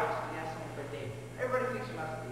Christ and ask him for Everybody thinks he must be